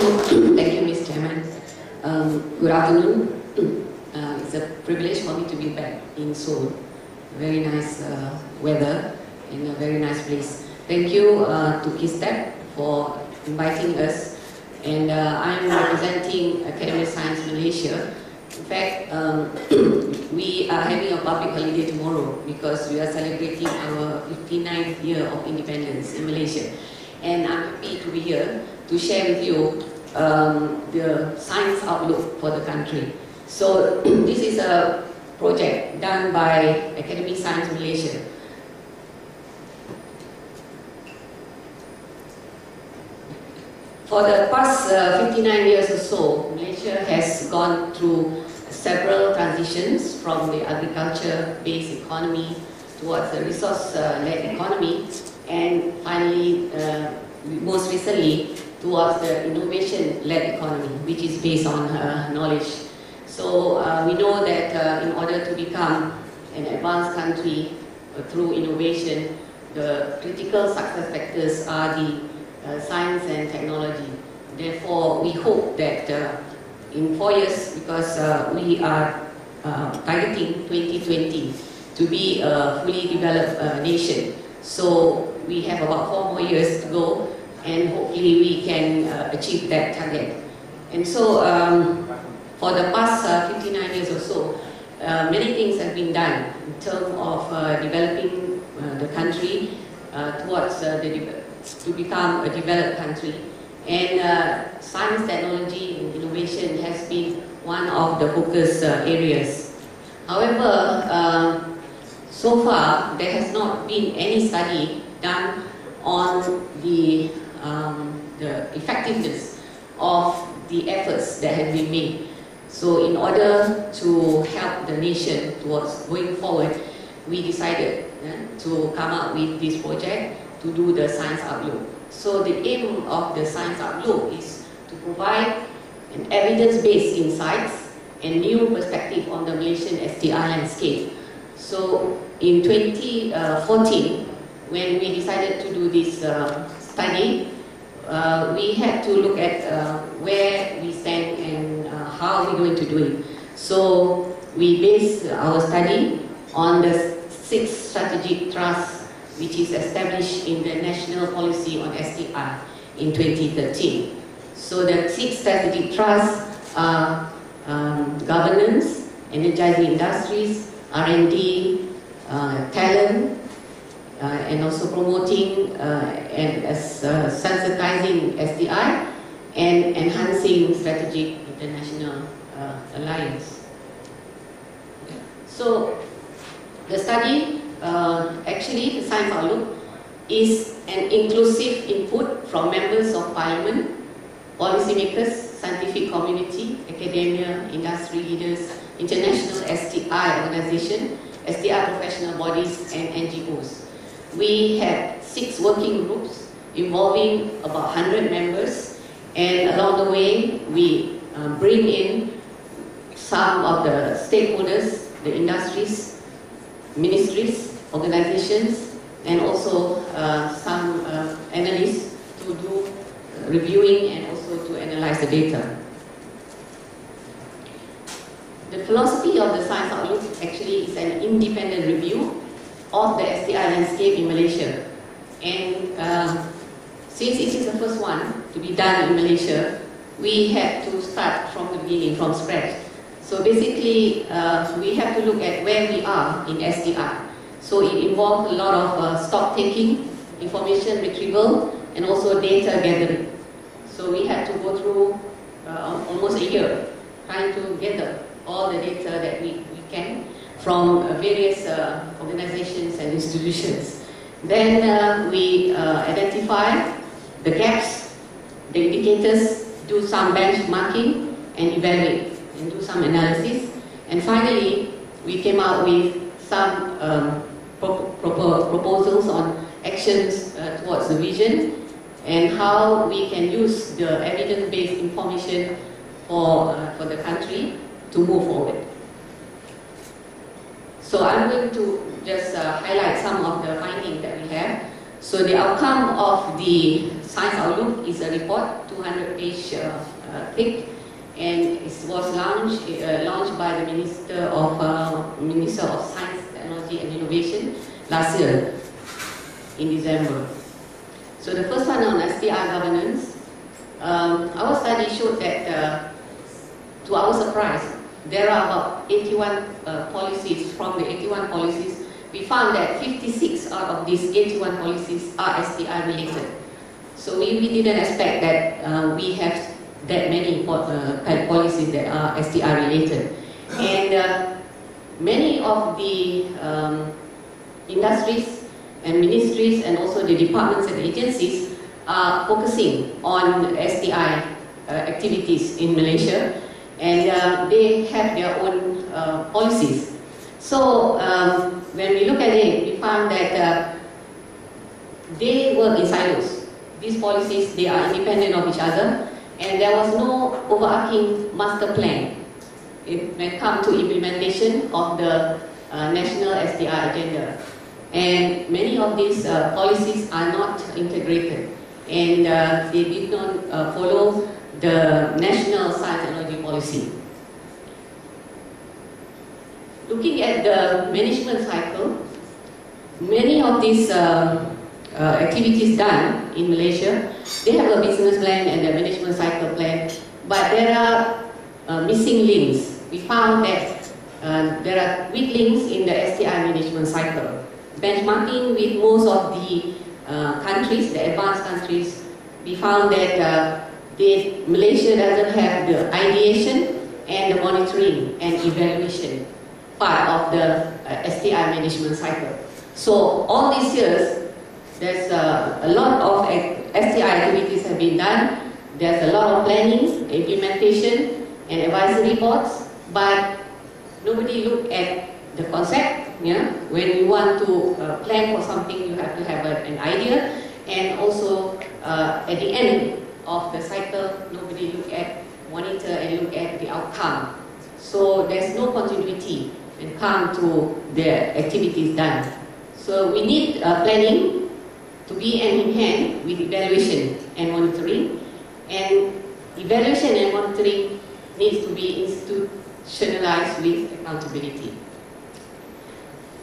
thank you, Ms. Chairman. Um, good afternoon. Uh, it's a privilege for me to be back in Seoul. Very nice uh, weather in a very nice place. Thank you uh, to KISTEP for inviting us. And uh, I'm representing Academy of Science Malaysia. In fact, um, we are having a public holiday tomorrow because we are celebrating our 59th year of independence in Malaysia. And I'm happy to be here to share with you um, the science outlook for the country. So this is a project done by Academy Science Malaysia. For the past uh, 59 years or so, Malaysia has gone through several transitions from the agriculture-based economy towards the resource-led economy and finally, uh, most recently, towards the innovation-led economy, which is based on uh, knowledge. So uh, we know that uh, in order to become an advanced country uh, through innovation, the critical success factors are the uh, science and technology. Therefore, we hope that uh, in four years, because we are targeting 2020 to be a fully developed nation. So we have about four more years to go and hopefully we can uh, achieve that target. And so um, for the past uh, 59 years or so, uh, many things have been done in terms of uh, developing uh, the country uh, towards the to become a developed country. And science, technology, and innovation has been one of the focus areas. However, so far there has not been any study done on the um, the effectiveness of the efforts that have been made. So in order to help the nation towards going forward, we decided to come up with this project to do the science outlook. So the aim of the science outlook is to provide an evidence-based insights and new perspective on the Malaysian STI landscape. So in 2014, when we decided to do this uh, study, uh, we had to look at uh, where we stand and uh, how we're going to do it. So we based our study on the six strategic trusts which is established in the National Policy on STI in 2013. So the six strategic trusts are um, governance, energizing industries, R&D, uh, talent, and also promoting uh, and as, uh, sensitizing STI and enhancing strategic international alliance. So the study, actually the science outlook, is an inclusive input from members of parliament, policymakers, scientific community, academia, industry leaders, international STI organization, STI professional bodies and NGOs. We had six working groups involving about 100 members and along the way we uh, bring in some of the stakeholders, the industries, ministries, organizations and also uh, some uh, analysts to do reviewing and also to analyze the data. The philosophy of the science outlook actually is an independent review of the STI landscape in Malaysia. And uh, since it is the first one to be done in Malaysia, we had to start from the beginning, from scratch. So basically, uh, we have to look at where we are in STI. So it involved a lot of uh, stock taking, information retrieval, and also data gathering. So we had to go through uh, almost a year trying to gather all the data that we, we can from uh, various uh, organizations and institutions. Then uh, we identify the gaps, the indicators, do some benchmarking and evaluate and do some analysis. And finally, we came out with some um, pro pro proposals on actions uh, towards the vision and how we can use the evidence-based information for, uh, for the country to move forward. So I'm going to just uh, highlight some of the findings that we have. So the outcome of the Science Outlook is a report, 200 page uh, uh, thick, and it was launched, uh, launched by the Minister of, uh, Minister of Science, Technology and Innovation last year in December. So the first one on STI governance, um, our study showed that, uh, to our surprise, there are about 81 uh, policies. From the 81 policies, we found that 56 out of these 81 policies are STI related. So we, we didn't expect that uh, we have that many important uh, policies that are STI related. And uh, many of the um, industries and ministries and also the departments and agencies are focusing on STI uh, activities in Malaysia and uh, they have their own uh, policies. So um, when we look at it, we found that uh, they work in silos. These policies, they are independent of each other and there was no overarching master plan when it comes to implementation of the uh, national STI agenda. And many of these uh, policies are not integrated and uh, they did not uh, follow the national science technology policy. Looking at the management cycle, many of these uh, uh, activities done in Malaysia, they have a business plan and a management cycle plan, but there are uh, missing links. We found that uh, there are weak links in the STI management cycle. Benchmarking with most of the uh, countries, the advanced countries, we found that uh, Malaysia doesn't have the ideation and the monitoring and evaluation part of the uh, STI management cycle. So all these years, there's uh, a lot of STI activities have been done. There's a lot of planning, implementation, and advisory boards, but nobody look at the concept. Yeah, when you want to uh, plan for something, you have to have a, an idea, and also uh, at the end of the cycle, nobody look at monitor and look at the outcome. So there's no continuity when come to the activities done. So we need uh, planning to be hand in hand with evaluation and monitoring. And evaluation and monitoring needs to be institutionalized with accountability.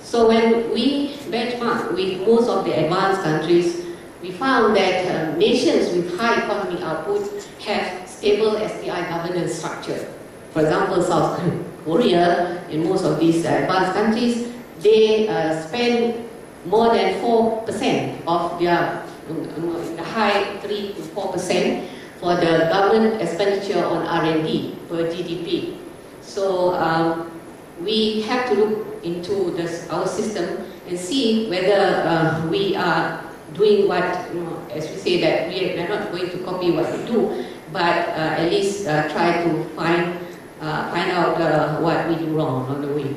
So when we benchmark with most of the advanced countries, we found that uh, nations with high economic output have stable STI governance structure. For example, South Korea and most of these advanced countries, they uh, spend more than 4% of their um, high 3 to 4% for the government expenditure on R&D per GDP. So um, we have to look into this, our system and see whether uh, we are doing what, you know, as we say that we are not going to copy what we do, but uh, at least uh, try to find, uh, find out uh, what we do wrong on the way.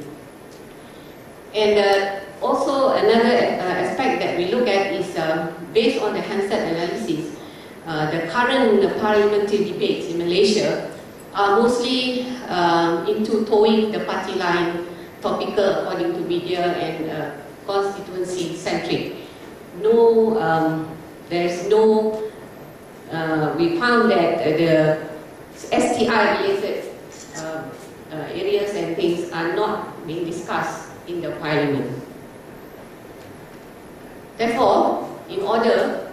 And uh, also another aspect that we look at is based on the Hansard analysis, the current parliamentary debates in Malaysia are mostly um, into toeing the party line topical according to media and constituency centric no, um, there's no, uh, we found that the STI related uh, uh, areas and things are not being discussed in the parliament. Therefore, in order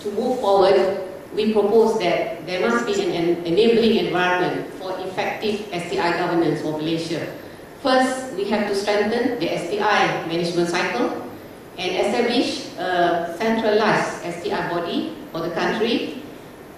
to move forward, we propose that there must be an enabling environment for effective STI governance for Malaysia. First, we have to strengthen the STI management cycle and establish a centralized STI body for the country.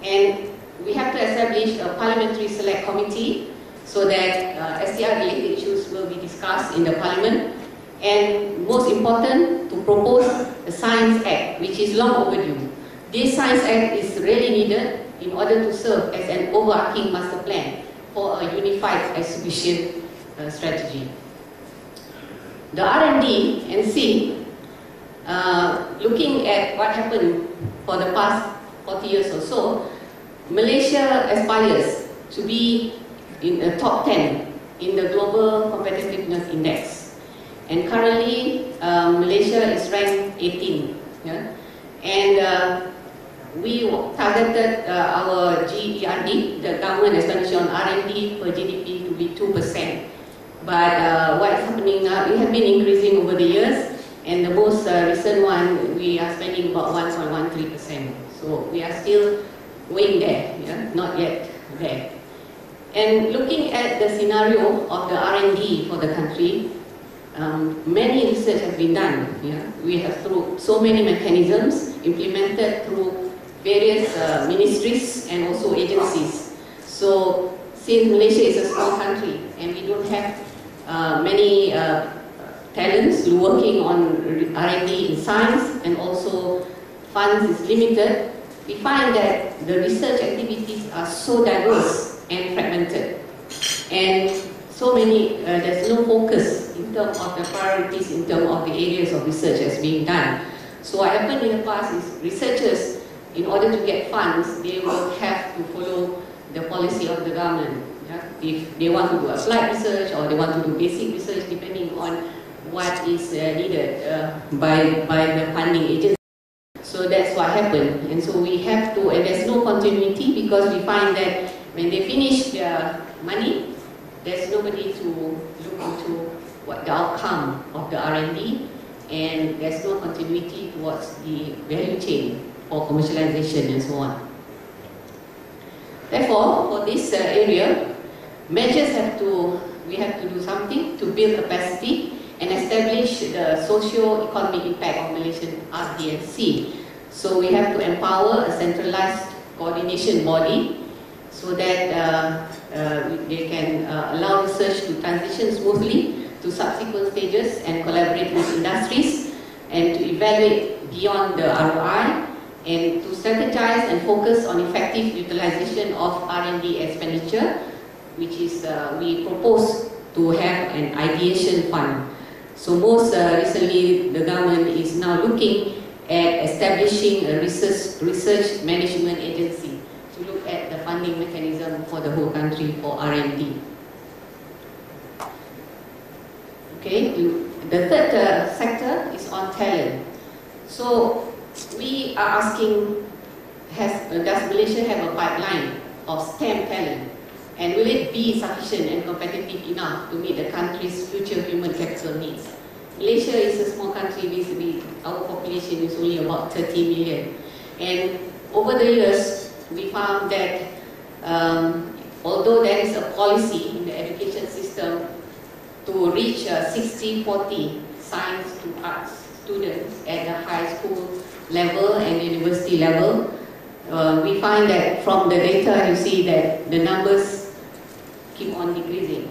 And we have to establish a parliamentary select committee so that uh, related issues will be discussed in the parliament. And most important, to propose the Science Act, which is long overdue. This Science Act is really needed in order to serve as an overarching master plan for a unified exhibition uh, strategy. The R&D and C uh, looking at what happened for the past 40 years or so, Malaysia aspires to be in the top 10 in the Global Competitiveness Index. And currently, uh, Malaysia is ranked 18. Yeah? And uh, we targeted uh, our GERD, the government expenditure on R&D per GDP to be 2%. But uh, what is happening now, it has been increasing over the years, and the most uh, recent one, we are spending about 1.13%. So we are still going there, yeah? not yet there. And looking at the scenario of the R&D for the country, um, many research has been done. Yeah? We have through so many mechanisms implemented through various uh, ministries and also agencies. So since Malaysia is a small country and we don't have uh, many uh, talents working on R&D in science and also funds is limited, we find that the research activities are so diverse and fragmented. And so many, uh, there's no focus in terms of the priorities, in terms of the areas of research that's being done. So what happened in the past is researchers, in order to get funds, they will have to follow the policy of the government. Yeah? If they want to do applied research or they want to do basic research, depending on what is uh, needed uh, by, by the funding agency. So that's what happened. And so we have to, and there's no continuity because we find that when they finish their money, there's nobody to look into what the outcome of the R&D and there's no continuity towards the value chain for commercialization and so on. Therefore, for this uh, area, measures have to, we have to do something to build capacity and establish the socio-economic impact of Malaysian RD&C. So we have to empower a centralized coordination body so that uh, uh, they can uh, allow research to transition smoothly to subsequent stages and collaborate with industries and to evaluate beyond the ROI and to strategize and focus on effective utilization of R&D expenditure which is uh, we propose to have an ideation fund. So most uh, recently the government is now looking at establishing a research, research management agency to look at the funding mechanism for the whole country for R&D. Okay, the third uh, sector is on talent. So we are asking, has, uh, does Malaysia have a pipeline of STEM talent? And will it be sufficient and competitive enough to meet the country's future human capital needs? Malaysia is a small country, basically our population is only about 30 million. And over the years, we found that um, although there is a policy in the education system to reach 60-40 science to arts students at the high school level and university level, uh, we find that from the data you see that the numbers keep on decreasing.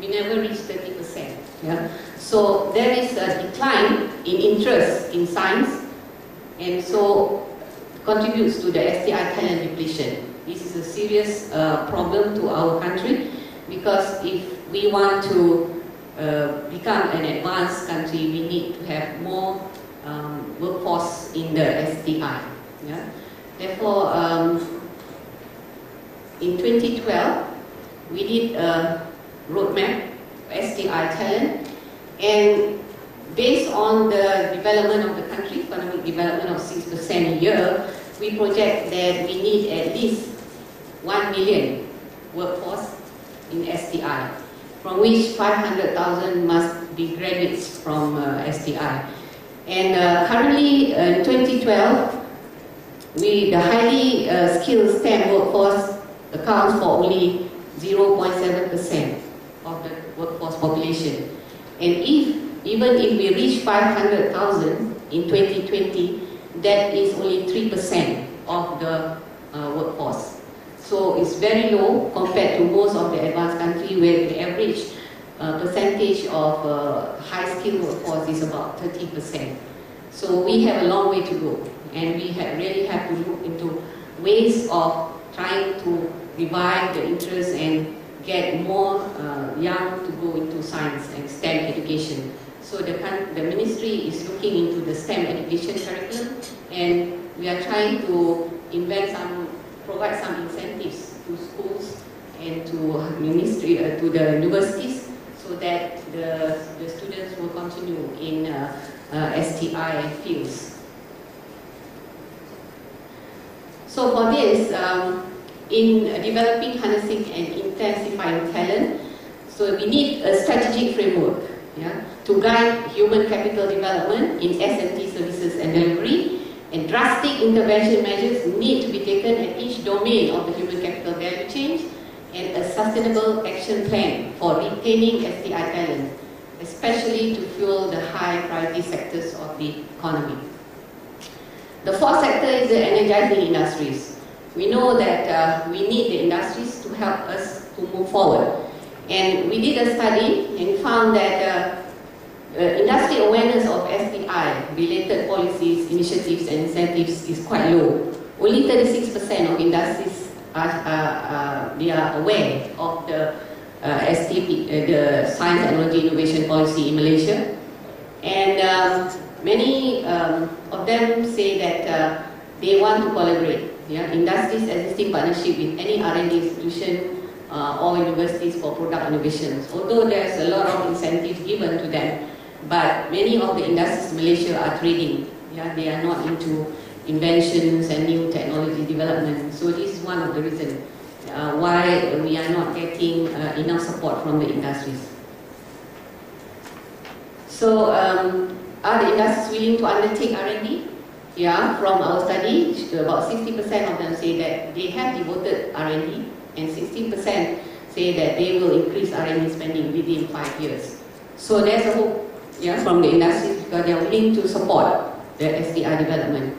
We never reach 30%. Yeah? So there is a decline in interest in science and so contributes to the STI talent depletion. This is a serious uh, problem to our country because if we want to uh, become an advanced country, we need to have more um, workforce in the STI. Yeah? Therefore, um, in 2012, we did a roadmap STI talent and based on the development of the country, economic development of 6% a year, we project that we need at least 1 million workforce in STI from which 500,000 must be graduates from uh, STI. And uh, currently, uh, in 2012, we, the highly uh, skilled STEM workforce accounts for only 0.7% of the workforce population. And if, even if we reach 500,000 in 2020, that is only 3% of the uh, workforce. So it's very low compared to most of the advanced countries where the average uh, percentage of uh, high skilled workforce is about 30%. So we have a long way to go and we have really have to look into ways of trying to revive the interest and get more uh, young to go into science and STEM education. So the, the ministry is looking into the STEM education curriculum and we are trying to invent some provide some incentives to schools and to ministry, uh, to the universities so that the, the students will continue in uh, uh, STI fields. So for this, um, in uh, developing, harnessing and intensifying talent, so we need a strategic framework yeah, to guide human capital development in S&T services and delivery and drastic intervention measures need to be taken at each domain of the human capital value chain and a sustainable action plan for retaining STI talent, especially to fuel the high priority sectors of the economy. The fourth sector is the energizing industries. We know that uh, we need the industries to help us to move forward. And we did a study and found that uh, uh, industry awareness of STI, related policies, initiatives and incentives is quite low. Only 36% of industries are, they are aware of the uh, STP, uh, the Science, Technology, Innovation Policy in Malaysia. And um, many um, of them say that uh, they want to collaborate. Yeah? Industries existing partnership with any R&D institution uh, or universities for product innovations. Although there's a lot of incentives given to them, but many of the industries in Malaysia are trading. Yeah, they are not into inventions and new technology development. So this is one of the reasons uh, why we are not getting uh, enough support from the industries. So um, are the industries willing to undertake R&D? Yeah, from our study, about 60% of them say that they have devoted R&D and 16% say that they will increase R&D spending within five years. So there's a hope yeah, from the industry because they are willing to support the STI development.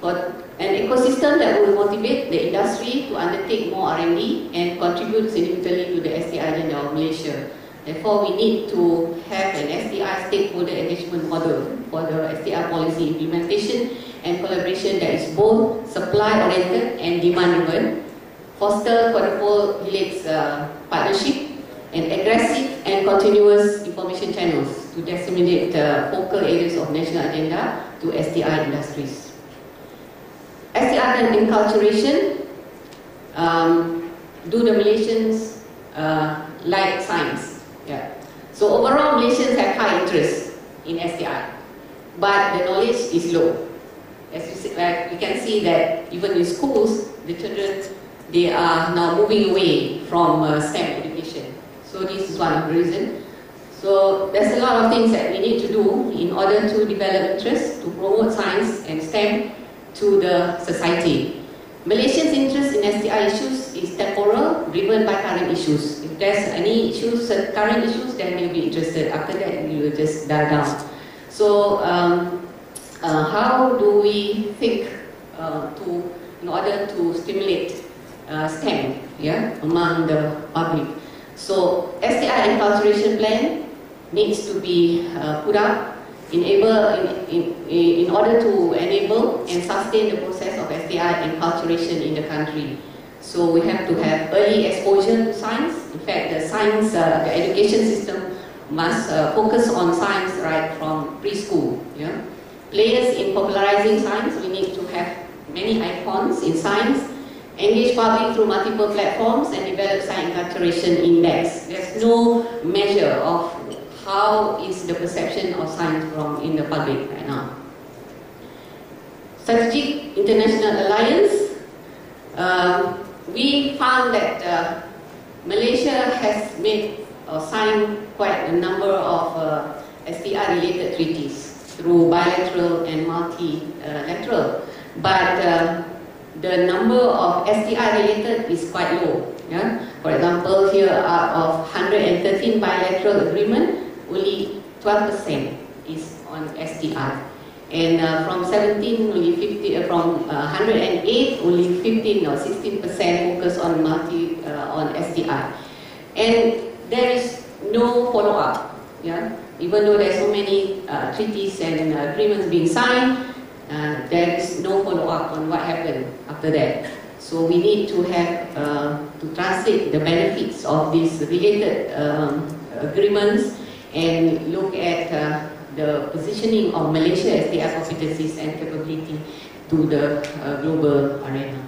But an ecosystem that will motivate the industry to undertake more R&D and contribute significantly to the STI agenda of Malaysia. Therefore, we need to have an STI stakeholder engagement model for the STI policy implementation and collaboration that is both supply-oriented and demand-driven, foster quadruple helix uh, partnership, and aggressive and continuous information channels to disseminate the focal areas of national agenda to STI industries. STI and enculturation, um, do the Malaysians uh, like science? So overall, Malaysians have high interest in STI, but the knowledge is low. As you, see, uh, you can see that even in schools, the children, they are now moving away from uh, STEM education. So this is one of the reasons. So there's a lot of things that we need to do in order to develop interest, to promote science and STEM to the society. Malaysians' interest in STI issues is temporal, driven by current issues. There's any issues, current issues, then you'll be interested. After that, you will just die down. So, um, uh, how do we think uh, to, in order to stimulate uh, STEM yeah, among the public? So, STI enculturation plan needs to be uh, put up enable, in, in, in order to enable and sustain the process of STI enculturation in the country. So we have to have early exposure to science. In fact, the science, uh, the education system must uh, focus on science right from preschool. Yeah? Players in popularizing science, we need to have many icons in science, engage public through multiple platforms and develop science enculturation index. There's no measure of how is the perception of science from in the public right now. Strategic International Alliance, uh, we found that uh, Malaysia has made or signed quite a number of uh, STI-related treaties through bilateral and multilateral, but uh, the number of STI-related is quite low. Yeah? For example, here out of 113 bilateral agreements, only 12% is on STI. And uh, from 17, only 50, uh, from uh, 108, only 15 or 16% focus on multi, uh, on STI. And there is no follow-up, yeah? Even though there are so many uh, treaties and agreements being signed, uh, there is no follow-up on what happened after that. So we need to have, to translate the benefits of these related um, agreements and look at uh, the positioning of Malaysia as their competencies and capability to the uh, global arena.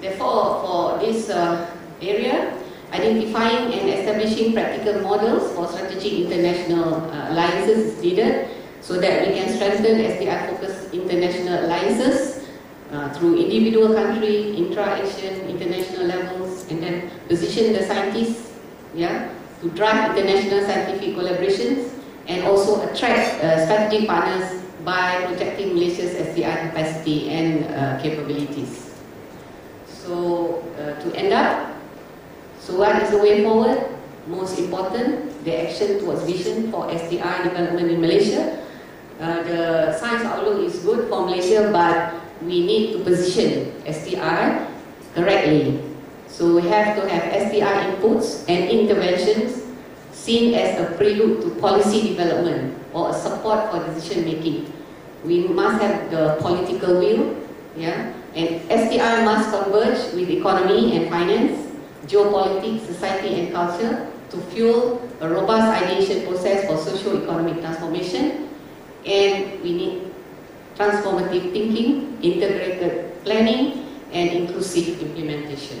Therefore, for this uh, area, identifying and establishing practical models for strategic international uh, alliances is needed so that we can strengthen STI-focused international alliances uh, through individual country, intra-ASEAN, international levels, and then position the scientists, yeah, to drive international scientific collaborations and also attract uh, strategic partners by protecting Malaysia's STI capacity and uh, capabilities. So, uh, to end up, so what is the way forward? Most important, the action towards vision for STI development in Malaysia. Uh, the science outlook is good for Malaysia, but we need to position STI correctly. So we have to have STI inputs and interventions seen as a prelude to policy development or a support for decision making. We must have the political will, yeah, and STI must converge with economy and finance, geopolitics, society and culture to fuel a robust ideation process for socio-economic transformation and we need transformative thinking, integrated planning and inclusive implementation.